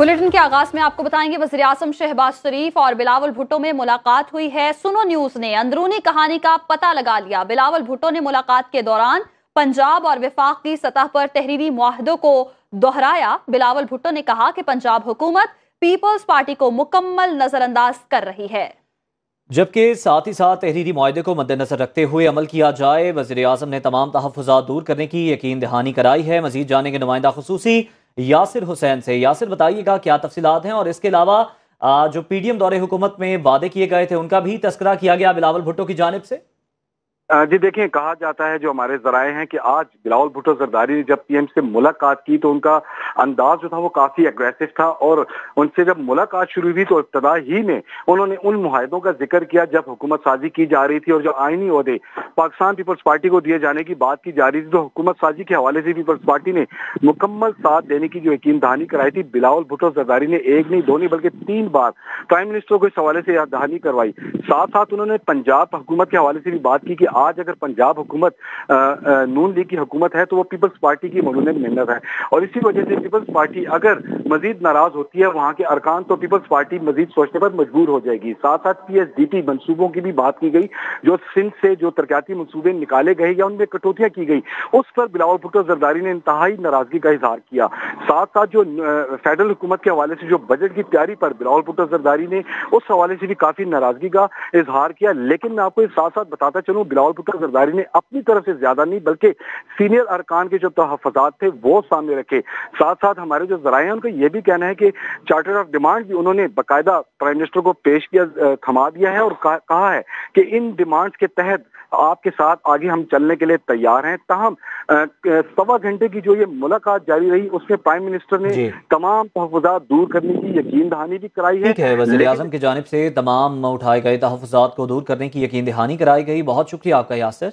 Bulletin کے آغاز میں آپ کو بتائیں گے، وزیر اعظم شہباز شریف اور بلاول بھٹو میں ملاقات ہوئی ہے۔ سنو نیوز نے اندرونی کہانی کا پتہ لگا لیا۔ بلاول بھٹو نے ملاقات کے دوران پنجاب اور وفاق کی سطح پر تحریری معاہدوں کو دہرایا۔ بلاول بھٹو نے کہا کہ پنجاب حکومت پیپلز پارٹی کو مکمل نظر انداز کر رہی ہے۔ جبکہ ساتھ ہی ساتھ تحریری معاہدے کو مد نظر رکھتے ہوئے عمل کیا جائے، وزیر اعظم نے تمام تحفظات دور کرنے کی یقین دہانی کرائی ہے۔ مزید جانے کے نمائندہ خصوصی یاسر حسین سے۔ یاسر، بتائیے گا کیا تفصیلات ہیں اور اس کے علاوہ جو پی ڈی ایم دور حکومت میں وعدے کیے گئے تھے، ان کا بھی تذکرہ کیا گیا بلاول بھٹو کی جانب سے؟ جی دیکھیں، کہا جاتا ہے جو ہمارے ذرائع ہیں کہ آج بلاول بھٹو زرداری نے جب پی ایم سے ملاقات کی تو ان کا انداز جو تھا وہ کافی اگریسو تھا اور ان سے جب ملاقات شروع ہوئی تو ابتدا ہی میں انہوں نے ان معاہدوں کا ذکر کیا جب حکومت سازی کی جا رہی تھی اور جو آئینی عہدے پاکستان پیپلز پارٹی کو دیے جانے کی بات کی جا رہی تھی تو حکومت سازی کے حوالے سے پیپلز پارٹی نے مکمل ساتھ دینے کی جو یقین دہانی کرائی تھی بلاول بھٹو زرداری نے ایک نہیں، دو نہیں، بلکہ تین بار پرائم منسٹر کو اس حوالے سے یاد دہانی کروائی۔ ساتھ ساتھ انہوں نے پنجاب حکومت کے حوالے سے بھی بات کی کہ آج اگر پنجاب حکومت نون لیگ کی حکومت ہے تو وہ پیپلز پارٹی کی ملون محنت ہے۔ اور اسی وجہ سے پیپلز پارٹی اگر مزید ناراض ہوتی ہے، وہاں کے ارکان تو پیپلز پارٹی مزید سوچنے پر مجبور ہو جائے گی۔ ساتھ ساتھ پی ایس ڈی پی منصوبوں کی بھی بات کی گئی، جو سندھ سے جو ترقیاتی منصوبے نکالے گئے یا ان میں کٹوتیاں کی گئی، اس پر بلاول بھٹو زرداری نے انتہائی ناراضگی کا اظہار کیا۔ ساتھ ساتھ جو فیڈرل حکومت کے حوالے سے جو بجٹ کی تیاری پر بلاول بھٹو زرداری نے اس حوالے سے بھی کافی ناراضگی کا اظہار کیا۔ لیکن میں آپ کو ساتھ ساتھ بتاتا چلوں، بلاول بھٹو زرداری نے اپنی طرف سے زیادہ نہیں، بلکہ سینئر ارکان کے جو تحفظات تھے وہ سامنے رکھے۔ ساتھ ساتھ ہمارے جو ذرائع ہیں، ان کا یہ بھی کہنا ہے کہ چارٹر آف ڈیمانڈ بھی انہوں نے باقاعدہ پرائم منسٹر کو پیش کیا تھما دیا ہے اور کہا ہے کہ ان ڈیمانڈز کے تحت آپ کے ساتھ آگے ہم چلنے کے لیے تیار ہیں۔ تاہم سوا گھنٹے کی جو یہ ملاقات جاری رہی اس میں پرائم منسٹر نے جی۔ تمام تحفظات دور کرنے کی یقین دہانی بھی کرائی ہے۔ وزیر اعظم کی جانب سے تمام اٹھائے گئے تحفظات کو دور کرنے کی یقین دہانی کرائی گئی۔ بہت شکریہ آپ کا یاسر